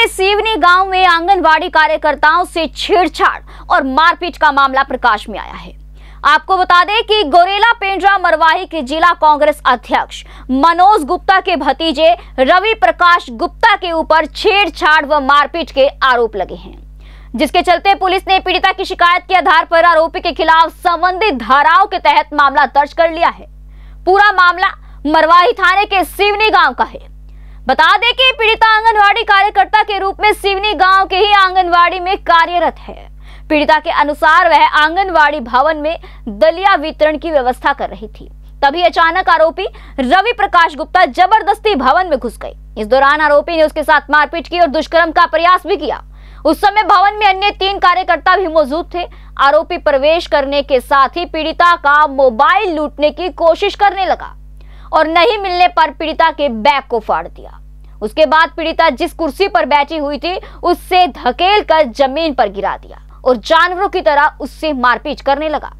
के सीवनी गाँव में आंगनवाड़ी कार्यकर्ताओं से छेड़छाड़ और मारपीट का मामला प्रकाश में आया है। आपको बता दें कि गोरेला पेंड्रा मरवाही के जिला कांग्रेस अध्यक्ष मनोज गुप्ता के भतीजे रवि प्रकाश गुप्ता के ऊपर छेड़छाड़ व मारपीट के आरोप लगे हैं, जिसके चलते पुलिस ने पीड़िता की शिकायत के आधार पर आरोपी के खिलाफ संबंधित धाराओं के तहत मामला दर्ज कर लिया है। पूरा मामला मरवाही थाने के सिवनी गाँव का है। बता दें कि पीड़िता आंगनवाड़ी कार्यकर्ता के रूप में सिवनी गाँव के ही आंगनवाड़ी में कार्यरत है। पीड़िता के अनुसार वह आंगनवाड़ी भवन में दलिया वितरण की व्यवस्था कर रही थी। तभी अचानक आरोपी रवि प्रकाश गुप्ता ज़बरदस्ती भवन में घुस गए इस दौरान आरोपी ने उसके साथ मारपीट की और दुष्कर्म का प्रयास भी किया। उस समय भवन में अन्य तीन कार्यकर्ता भी मौजूद थे। आरोपी प्रवेश करने के साथ ही पीड़िता का मोबाइल लूटने की कोशिश करने लगा। और नहीं मिलने पर पीड़िता के बैग को फाड़ दिया। उसके बाद पीड़िता जिस कुर्सी पर बैठी हुई थी, उससे धकेल कर ज़मीन पर गिरा दिया और जानवरों की तरह उससे मारपीट करने लगा।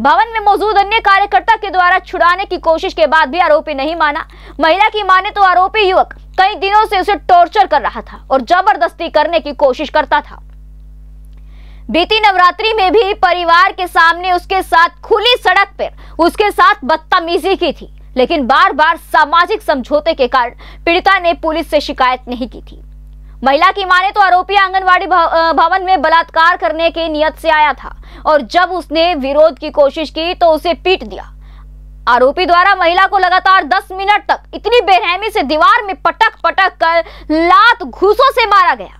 भवन में मौजूद अन्य कार्यकर्ता के द्वारा छुड़ाने की कोशिश के बाद भी आरोपी नहीं माना। महिला की माने तो आरोपी युवक कई दिनों से उसे टॉर्चर कर रहा था और ज़बरदस्ती करने की कोशिश करता था। बीती नवरात्रि में भी परिवार के सामने उसके साथ खुली सड़क पर उसके साथ बदतमीजी की थी। लेकिन बार बार सामाजिक समझौते के कारण पीड़िता ने पुलिस से शिकायत नहीं की थी। महिला की माने तो आरोपी आंगनवाड़ी भवन में बलात्कार करने के नियत से आया था और जब उसने विरोध की कोशिश की तो उसे पीट दिया। आरोपी द्वारा महिला को लगातार 10 मिनट तक इतनी बेरहमी से दीवार में पटक पटक कर लात घूसों से मारा गया।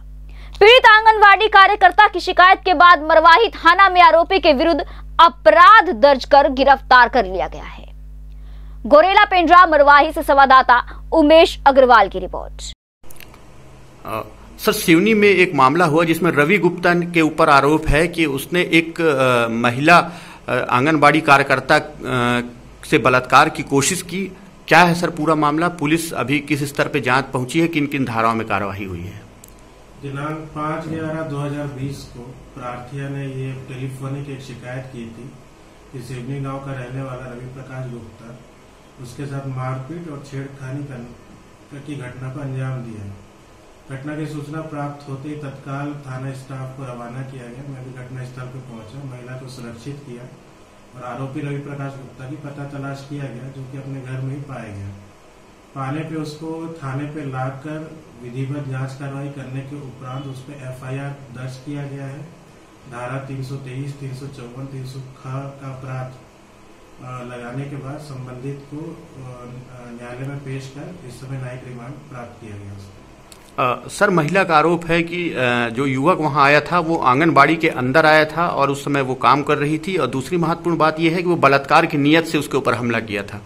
पीड़ित आंगनवाड़ी कार्यकर्ता की शिकायत के बाद मरवाही थाना में आरोपी के विरुद्ध अपराध दर्ज कर गिरफ़्तार कर लिया गया है। गोरेला पेंड्रा मरवाही से संवाददाता उमेश अग्रवाल की रिपोर्ट। सर सिवनी में एक मामला हुआ जिसमें रवि गुप्ता के ऊपर आरोप है कि उसने एक आ, महिला आंगनबाड़ी कार्यकर्ता से बलात्कार की कोशिश की। क्या है सर पूरा मामला? पुलिस अभी किस स्तर पे जाँच पहुँची है? किन किन धाराओं में कार्यवाही हुई है? दिनांक पाँच ग्यारह दो हज़ार बीस को प्रार्थिया ने ये टेलीफोनिक एक शिकायत की थी कि सिवनी गाँव का रहने वाला रवि प्रकाश गुप्ता उसके साथ मारपीट और छेड़खानी की घटना को अंजाम दिया घटना की सूचना प्राप्त होते ही तत्काल थाना स्टाफ को रवाना किया गया। मैं भी घटना स्थल पर पहुँचा। महिला को सुरक्षित किया और आरोपी रवि प्रकाश गुप्ता की पता तलाश किया गया, जो कि अपने घर में ही पाया गया। पाने पे उसको थाने पे लाकर विधिवत जाँच कार्रवाई करने के उपरांत उस पर एफ़ दर्ज किया गया है। धारा तीन सौ तेईस, तीन सौ चौवन, तीन सौ का अपराध लगाने के बाद संबंधित को न्यायालय में पेश कर इस समय न्यायिक रिमांड प्राप्त किया गया उसको सर महिला का आरोप है कि जो युवक वहाँ आया था वो आंगनबाड़ी के अंदर आया था और उस समय वो काम कर रही थी। और दूसरी महत्वपूर्ण बात यह है कि वो बलात्कार की नीयत से उसके ऊपर हमला किया था।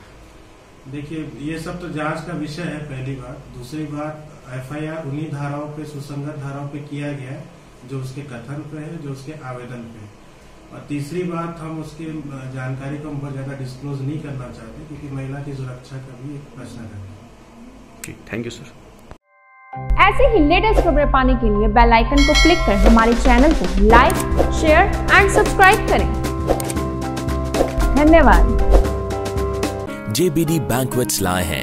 देखिए ये सब तो जाँच का विषय है पहली बात। दूसरी बात एफआईआर उन्हीं धाराओं पे सुसंगत धाराओं पे किया गया जो उसके कथन पे है जो उसके आवेदन पे और तीसरी बात हम उसकी जानकारी को बहुत ज़्यादा डिस्क्लोज नहीं करना चाहते क्योंकि महिला की सुरक्षा का भी एक प्रश्न है। ठीक थैंक यू सर ऐसे ही लेटेस्ट खबरें पाने के लिए बेल आइकन को क्लिक कर हमारे चैनल को लाइक शेयर एंड सब्सक्राइब करें। धन्यवाद। जेबीडी Banquets लाए hai